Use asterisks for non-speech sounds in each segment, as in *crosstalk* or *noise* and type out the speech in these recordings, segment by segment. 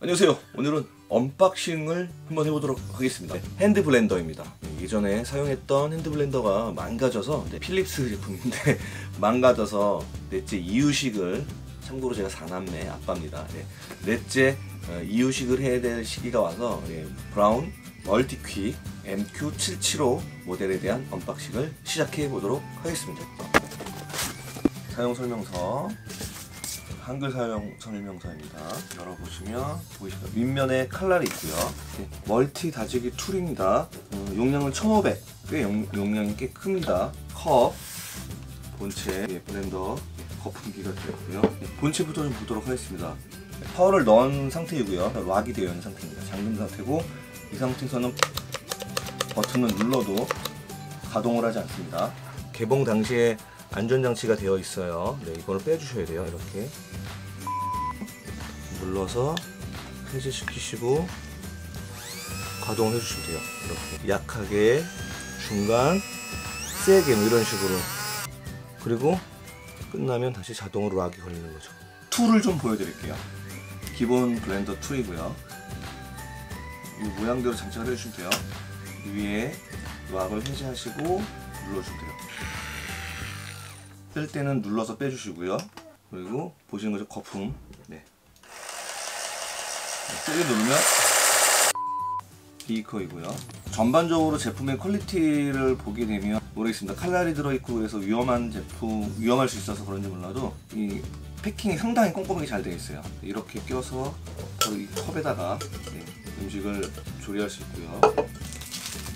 안녕하세요. 오늘은 unboxing을 한번 해보도록 하겠습니다. 핸드 블렌더입니다. 예전에 사용했던 핸드 블렌더가 망가져서 네, 필립스 제품인데 *laughs* 망가져서 넷째 이유식을 참고로 제가 4남매 아빠입니다. 네, 넷째 어, 이유식을 해야 될 시기가 와서 예, 브라운 멀티퀵 MQ775 모델에 대한 unboxing을 시작해 보도록 하겠습니다. 사용 설명서 한글 사용 설명서입니다. 열어보시면 보이시죠? 윗면에 칼날이 있고요. 네, 멀티 다지기 tool입니다. 어, 용량은 1500. 꽤 용, 용량이 꽤 큽니다. 컵, 본체, 예, 블렌더, 거품기가 들어있고요. 네, 본체부터 좀 보도록 하겠습니다. 네, 파워를 넣은 상태이고요. lock이 되어 있는 상태입니다. 잠근 상태고 이 상태에서는 버튼을 눌러도 가동을 하지 않습니다. 개봉 당시에 안전장치가 되어 있어요. 네, 이거를 빼주셔야 돼요. 이렇게 눌러서 해제시키시고 가동을 해주시면 돼요. 이렇게 약하게, 중간, 세게 뭐 이런 식으로 그리고 끝나면 다시 자동으로 lock이 걸리는 거죠. tool을 좀 보여드릴게요. 기본 블렌더 tool이고요. 이 모양대로 장착을 해주시면 돼요. 위에 lock을 해제하시고 눌러주면 돼요. 뺄 때는 눌러서 빼주시고요. 그리고 보시는 거죠 거품. 네. 세게 누르면 비커이고요. 전반적으로 제품의 quality를 보게 되면 모르겠습니다. 칼날이 들어있고 그래서 위험한 제품, 위험할 수 있어서 그런지 몰라도 이 패킹이 상당히 꼼꼼하게 잘 되어 있어요. 이렇게 껴서 이 컵에다가 네, 음식을 조리할 수 있고요.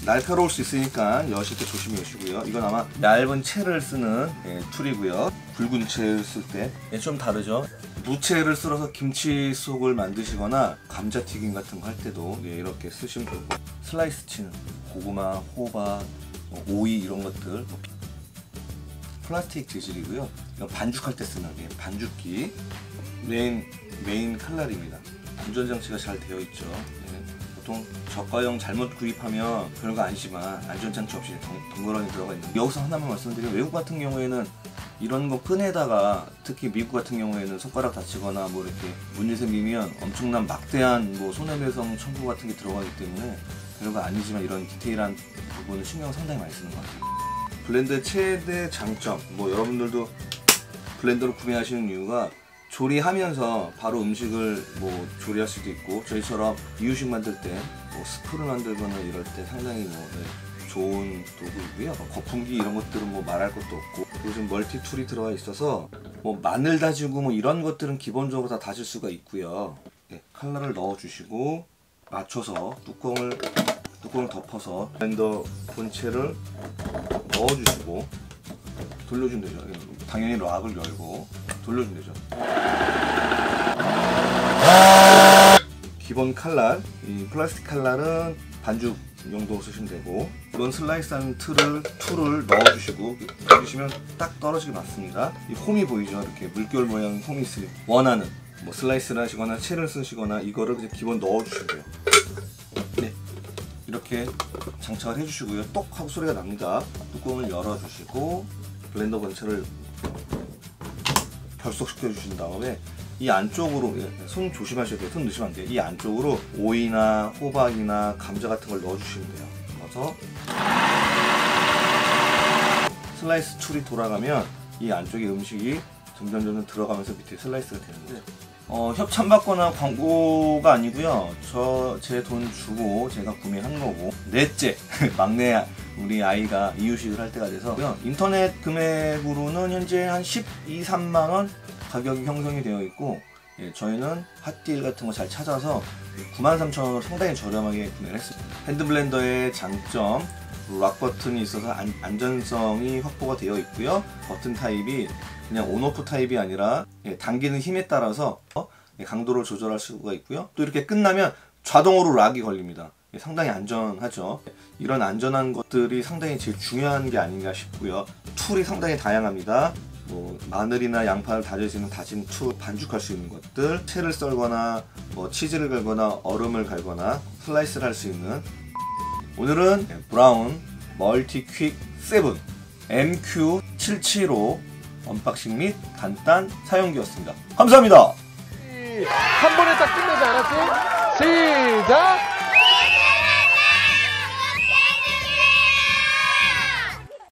날카로울 수 있으니까 여실 때 조심히 여시고요. 이건 아마 얇은 채를 써는 예, tool이고요. 굵은 채를 썰 때 좀 다르죠. 무채를 썰어서 김치 속을 만드시거나 감자튀김 같은 거 할 때도 예, 이렇게 쓰시면 되고 슬라이스 치는 고구마, 호박, 뭐 오이 이런 것들 플라스틱 재질이고요. 이건 반죽할 때 쓰는 예, 반죽기 메인 메인 칼날입니다. 안전장치가 잘 되어 있죠. 예. 보통 저가형 잘못 구입하면 별거 아니지만 안전장치 없이 덩그러니 들어가 있는 여기서 하나만 말씀드리면 외국 같은 경우에는 이런 거 끈에다가 특히 미국 같은 경우에는 손가락 다치거나 뭐 이렇게 문제 생기면 엄청난 막대한 뭐 손해배상 청구 같은 게 들어가기 때문에 별거 아니지만 이런 디테일한 부분을 신경 상당히 많이 쓰는 것 같아요 블렌더의 최대 장점 뭐 여러분들도 블렌더를 구매하시는 이유가 조리하면서 바로 음식을 뭐 조리할 수도 있고 저희처럼 이유식 만들 때 뭐 스프를 만들거나 이럴 때 상당히 뭐 네, 좋은 도구이고요. 뭐 거품기 이런 것들은 뭐 말할 것도 없고 그리고 지금 multi tool이 들어가 있어서 뭐 마늘 다지고 뭐 이런 것들은 기본적으로 다 다질 수가 있고요. 네, 칼날을 넣어 주시고 맞춰서 뚜껑을 뚜껑을 덮어서 블렌더 본체를 넣어 주시고 돌려주면 되죠. 당연히 lock을 열고 돌려주면 되죠. 기본 칼날 이 플라스틱 칼날은 반죽 용도로 쓰시면 되고 이건 슬라이스한 틀을 tool을 넣어주시고 해주시면 딱 떨어지게 맞습니다. 이 홈이 보이죠? 이렇게 물결 모양 홈이 있으니 원하는 뭐 슬라이스를 하시거나 채를 써시거나 이거를 그냥 기본 넣어주시면 돼요. 네. 이렇게 장착을 해주시고요. 똑 하고 소리가 납니다. 뚜껑을 열어주시고 블렌더 본체를 결속시켜 주신 다음에 이 안쪽으로 예, 손 조심하셔야 돼요. 손 넣으시면 안 돼요. 이 안쪽으로 오이나 호박이나 감자 같은 걸 넣어주시면 돼요. 넣어서 슬라이스 tool이 돌아가면 이 안쪽에 음식이 점점 점점 들어가면서 밑에 슬라이스가 되는데 어, 협찬 받거나 광고가 아니고요. 저 제 돈 주고 제가 구매한 거고 넷째 *laughs* 막내 우리 아이가 이유식을 할 때가 돼서 인터넷 금액으로는 현재 한 12, 3만 원 가격이 형성이 되어 있고 예, 저희는 핫딜 같은 거 잘 찾아서 93,000원으로 상당히 저렴하게 구매를 했습니다. 핸드블렌더의 장점 락 버튼이 있어서 안, 안전성이 확보가 되어 있고요. 버튼 타입이 그냥 on-off 타입이 아니라 예, 당기는 힘에 따라서 예, 강도를 조절할 수가 있고요. 또 이렇게 끝나면 자동으로 lock이 걸립니다. 예, 상당히 안전하죠. 이런 안전한 것들이 상당히 제일 중요한 게 아닌가 싶고요. tool이 상당히 다양합니다. 뭐 마늘이나 양파를 다질 수 있는 다진 tool 반죽할 수 있는 것들 채를 썰거나 뭐 치즈를 갈거나 얼음을 갈거나 슬라이스를 할 수 있는 오늘은 브라운 멀티 퀵 7 MQ775 언박싱 및 간단 사용기였습니다 감사합니다 한 번에 딱 끝내지 않았지? 파이팅!